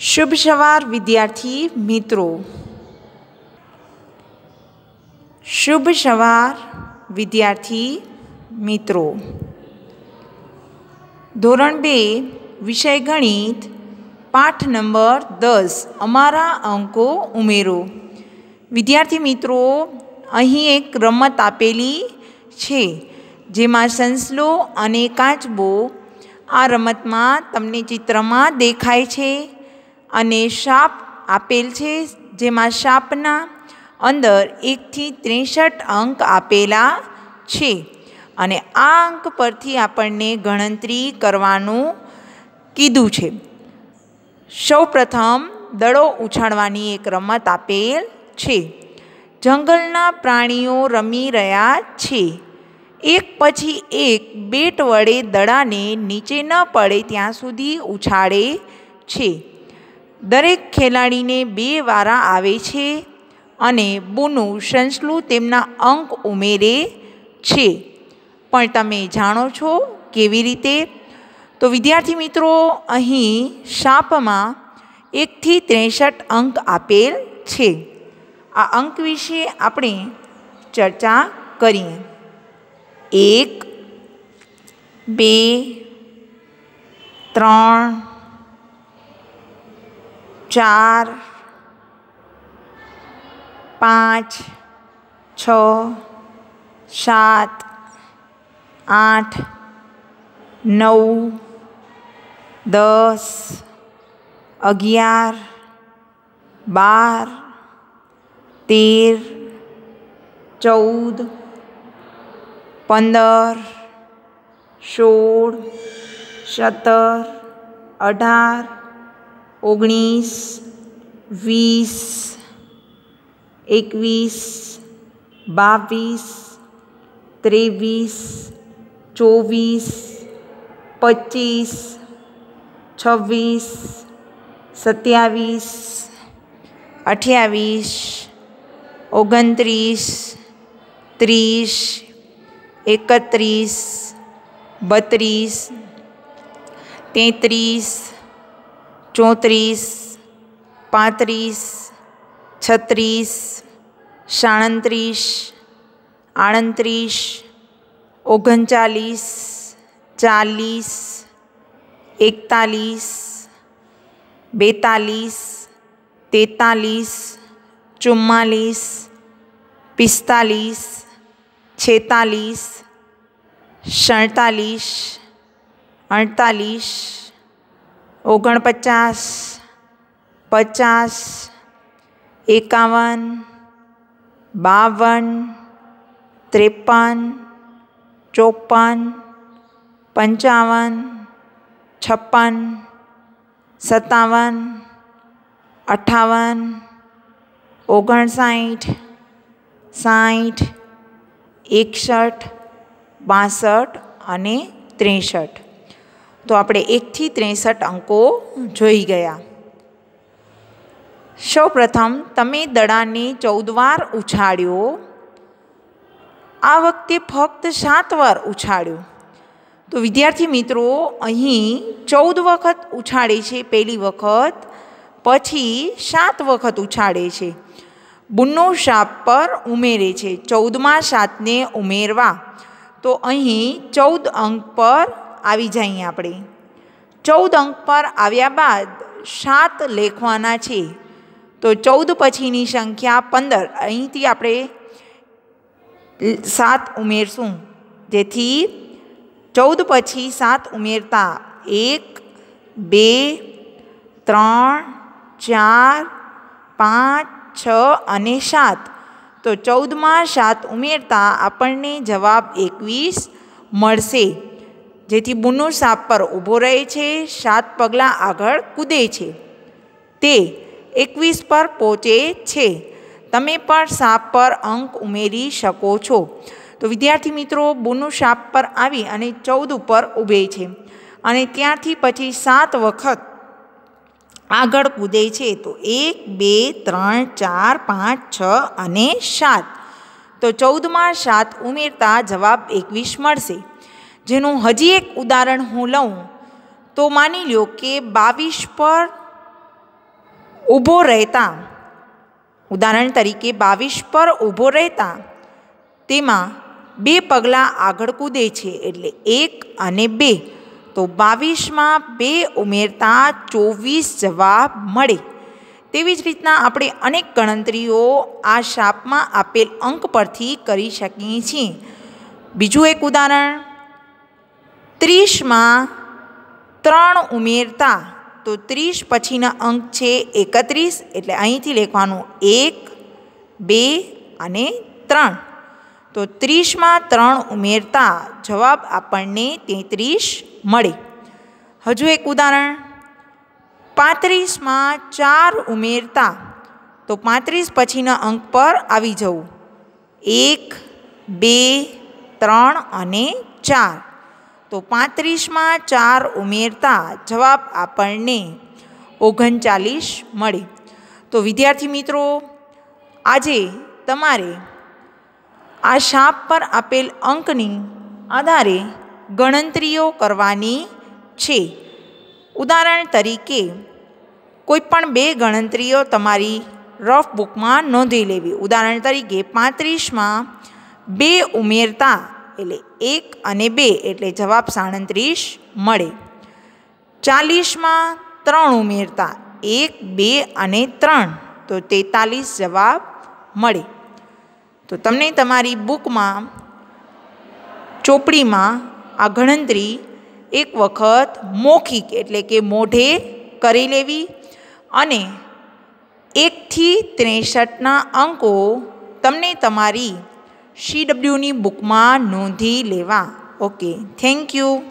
શુભ સવાર વિદ્યાર્થી મિત્રો. શુભ સવાર વિદ્યાર્થી મિત્રો. ધોરણ બે, વિષય ગણિત, પાઠ નંબર દસ. અમારા અંકો ઉમેરો. વિદ્યાર્થી મિત્રો, અહીં એક રમત આપેલી છે, જેમાં સંસલો અને કાચબો આ રમતમાં તમને ચિત્રમાં દેખાય છે. અને શાપ આપેલ છે, જેમાં શાપના અંદર એકથી ત્રેસઠ અંક આપેલા છે. અને આ અંક પરથી આપણને ગણતરી કરવાનું કીધું છે. સૌપ્રથમ દડો ઉછાળવાની એક રમત આપેલ છે. જંગલના પ્રાણીઓ રમી રહ્યા છે. એક પછી એક બેટ વડે દડાને નીચે ન પડે ત્યાં સુધી ઉછાળે છે. દરેક ખેલાડીને બે વારા આવે છે અને બુનું સંસલું તેમના અંક ઉમેરે છે. પણ તમે જાણો છો કેવી રીતે? તો વિદ્યાર્થી મિત્રો, અહીં સાપમાં એકથી ત્રેસઠ અંક આપેલ છે. આ અંક વિશે આપણે ચર્ચા કરીએ. એક, બે, ત્રણ ચાર પાંચ છ સાત આઠ નવ દસ અગિયાર બાર તેર ચૌદ પંદર સોળ સત્તર અઢાર ઓગણીસ વીસ એકવીસ બાવીસ ત્રેવીસ ચોવીસ પચીસ છવ્વીસ સત્યાવીસ અઠ્યાવીસ ઓગણત્રીસ ત્રીસ એકત્રીસ બત્રીસ તેત્રીસ ચોત્રીસ પાંત્રીસ છત્રીસ સાડત્રીસ આડત્રીસ ઓગણચાલીસ ચાલીસ એકતાલીસ બેતાલીસ તેતાલીસ ચુમ્માલીસ પિસ્તાલીસ છેતાલીસ સડતાલીસ અડતાલીસ ઓગણપચાસ, પચાસ, એકાવન, બાવન, ત્રેપન, ચોપન, પંચાવન, છપ્પન, સત્તાવન, અઠાવન, ઓગણસાઠ, સાઠ, એકસઠ, બાસઠ અને ત્રેસઠ. તો આપણે એકથી ત્રેસઠ અંકો જોઈ ગયા. સૌપ્રથમ તમે દડાને ચૌદ વાર ઉછાળ્યો. આ વખતે ફક્ત સાત વાર ઉછાળ્યો. તો વિદ્યાર્થી મિત્રો, અહીં ચૌદ વખત ઉછાળે છે પહેલી વખત, પછી સાત વખત ઉછાળે છે. બુનો શાપ પર ઉમેરે છે, ચૌદમાં સાતને ઉમેરવા. તો અહીં ચૌદ અંક પર આવી જઈએ આપણે. ચૌદ અંક પર આવ્યા બાદ સાત લેખવાના છે. તો ચૌદ પછીની સંખ્યા પંદર. અહીંથી આપણે સાત ઉમેરશું. જેથી ચૌદ પછી સાત ઉમેરતા એક, બે, ત્રણ, ચાર, પાંચ, છ અને સાત. તો ચૌદમાં સાત ઉમેરતા આપણને જવાબ એકવીસ મળશે. જેથી બુનો સાપ પર ઊભો રહે છે, સાત પગલાં આગળ કૂદે છે. તે એકવીસ પર પહોંચે છે. તમે પણ સાપ પર અંક ઉમેરી શકો છો. તો વિદ્યાર્થી મિત્રો, બુનો સાપ પર આવી અને ચૌદ ઉપર ઊભે છે અને ત્યારથી પછી સાત વખત આગળ કૂદે છે. તો એક, બે, ત્રણ, ચાર, પાંચ, છ અને સાત. તો ચૌદમાં સાત ઉમેરતા જવાબ એકવીસ મળશે. જેનું હજી એક ઉદાહરણ હું લઉં, તો માની લો કે બાવીસ પર ઊભો રહેતા, ઉદાહરણ તરીકે બાવીસ પર ઊભો રહેતા, તેમાં બે પગલાં આગળ કૂદે છે, એટલે એક અને બે. તો બાવીસમાં બે ઉમેરતા ચોવીસ જવાબ મળે. તેવી જ રીતના આપણે અનેક ગણતરીઓ આ શાપમાં આપેલ અંક પરથી કરી શકીએ છીએ. બીજું એક ઉદાહરણ ત્રીસમાં ત્રણ ઉમેરતા. તો ત્રીસ પછીના અંક છે એકત્રીસ, એટલે અહીંથી લખવાનું એક, બે અને ત્રણ. તો ત્રીસમાં ત્રણ ઉમેરતા, જવાબ આપણને તેત્રીસ મળે. હજુ એક ઉદાહરણ. પાંત્રીસમાં ચાર ઉમેરતા, તો પાંત્રીસ પછીના અંક પર આવી જવું. એક, બે, ત્રણ અને ચાર. તો પાંત્રીસમાં ચાર ઉમેરતા જવાબ આપણને ઓગણચાલીસ મળે. તો વિદ્યાર્થી મિત્રો, આજે તમારે આ શાપ પર આપેલ અંકની આધારે ગણતરીઓ કરવાની છે. ઉદાહરણ તરીકે, કોઈપણ બે ગણતરીઓ તમારી રફ બુકમાં નોંધી લેવી. ઉદાહરણ તરીકે, પાંત્રીસમાં બે ઉમેરતા એટલે એક અને બે એટલે જવાબ સાડત્રીસ મળે. ચાલીસમાં ત્રણ ઉમેરતા એક, બે અને ત્રણ તો તેતાલીસ જવાબ મળે. તો તમને તમારી બુકમાં ચોપડીમાં આ ગણતરી એક વખત મૌખિક એટલે કે મોઢે કરી લેવી અને એકથી ત્રેસઠના અંકો તમને તમારી સી ડબલ્યુની બુકમાં નોંધી લેવા. Okay thank you